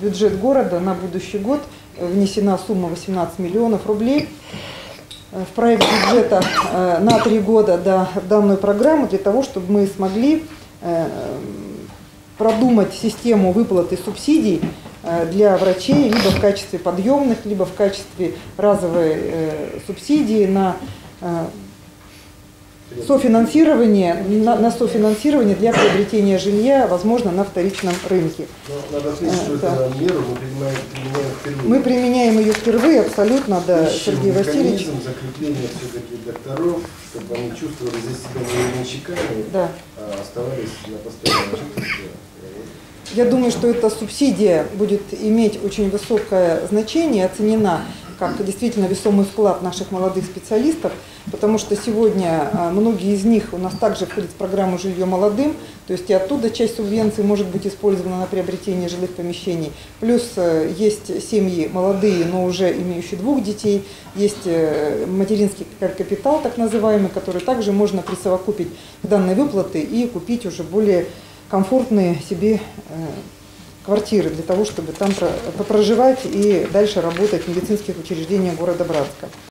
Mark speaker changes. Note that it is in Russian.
Speaker 1: бюджет города на будущий год внесена сумма 18 миллионов рублей. Э, в проект бюджета э, на три года да, в данную программу для того, чтобы мы смогли э, продумать систему выплаты субсидий э, для врачей либо в качестве подъемных, либо в качестве разовой э, субсидии на э, софинансирование, на, на софинансирование для приобретения жилья, возможно, на вторичном рынке.
Speaker 2: Но надо отметить, что
Speaker 1: Э, да.
Speaker 2: эту меру мы принимаем, впервые.
Speaker 1: Мы применяем ее впервые абсолютно, да,
Speaker 2: Ищем
Speaker 1: Сергей Васильевич.
Speaker 2: закрепления все-таки докторов, чтобы они чувствовали здесь себя не
Speaker 1: Да.
Speaker 2: а оставались на постоянном.
Speaker 1: Я думаю, что эта субсидия будет иметь очень высокое значение, оценена как действительно весомый вклад наших молодых специалистов, потому что сегодня а, многие из них у нас также входят в программу «Жилье молодым», то есть и оттуда часть субвенций может быть использована на приобретение жилых помещений. Плюс э, есть семьи молодые, но уже имеющие двух детей, есть э, материнский ка- капитал, так называемый, который также можно присовокупить к данной выплаты и купить уже более комфортные себе э, квартиры для того, чтобы там про- проживать и дальше работать в медицинских учреждениях города Братска.